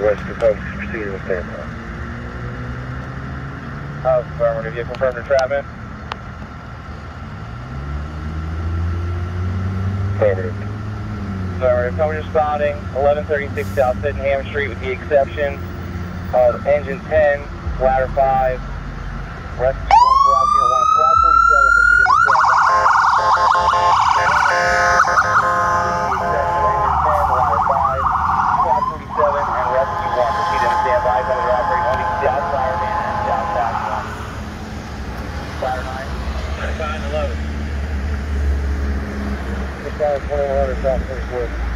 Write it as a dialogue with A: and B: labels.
A: rescue folks proceeding with standby.
B: Oh, affirmative. You confirmed entrapment?
A: Affirmative.
B: Affirmative. Code responding 1136 South Sydenham Street with the exception of engine 10, ladder 5, rescue south fireman and south taxi. Ladder